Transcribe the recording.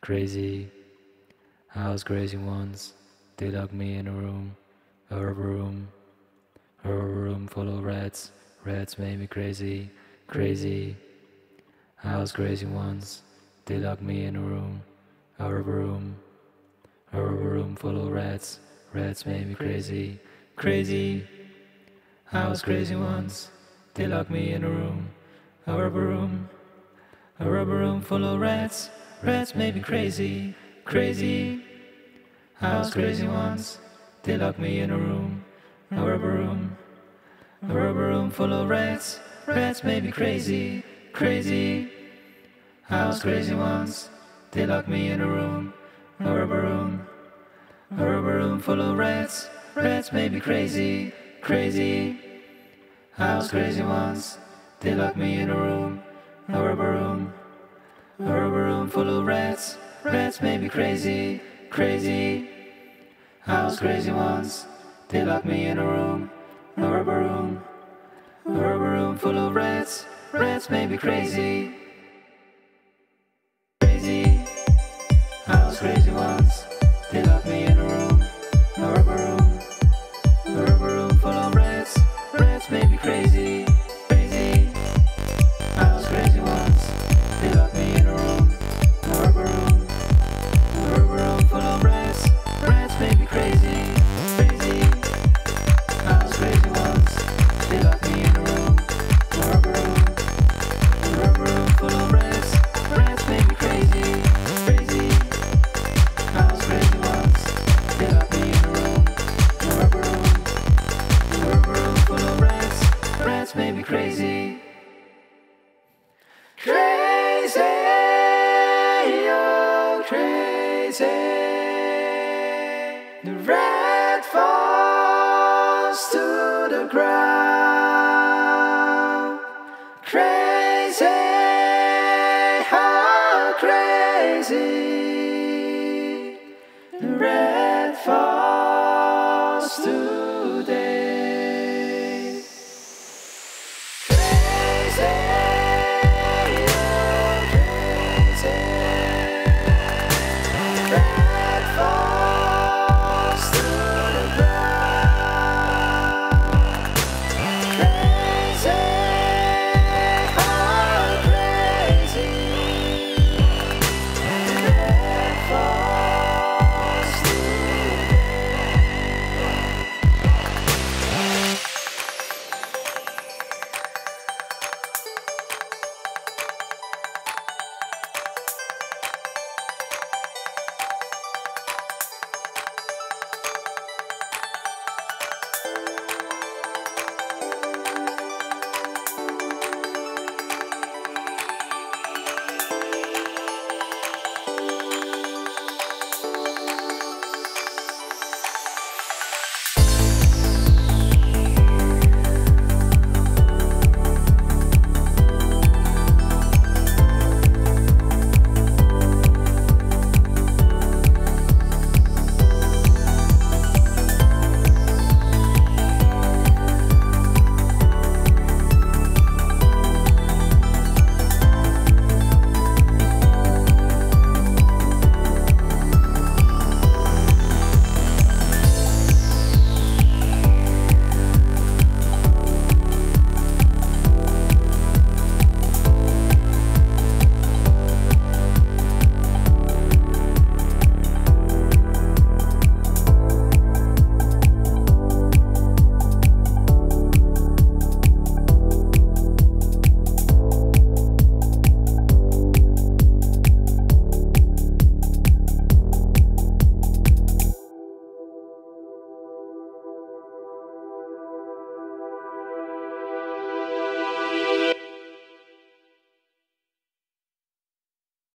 crazy. I was crazy once. They locked me in a room, a room, a room full of rats. Rats made me crazy, crazy. I was crazy once. They locked me in a room, a room, a room full of rats. Rats made me crazy, crazy. I was crazy once. They locked me in a room, a rubber room, a rubber room full of rats. Rats made me crazy, crazy. I was crazy once. They locked me in a room, a rubber room, a rubber room full of rats. Rats made me crazy, crazy. I was crazy once. They locked me in a room, a rubber room, a rubber room full of rats. Rats made me crazy, crazy. I was crazy once. They locked me in a room, a rubber room, room full of rats. Rats made me crazy, crazy. I was crazy once. They locked me in a room, a rubber room, a rubber room full of rats. Rats made me crazy, crazy. I was crazy once. They locked me in Oh crazy. The rat falls to the ground. Crazy, how crazy.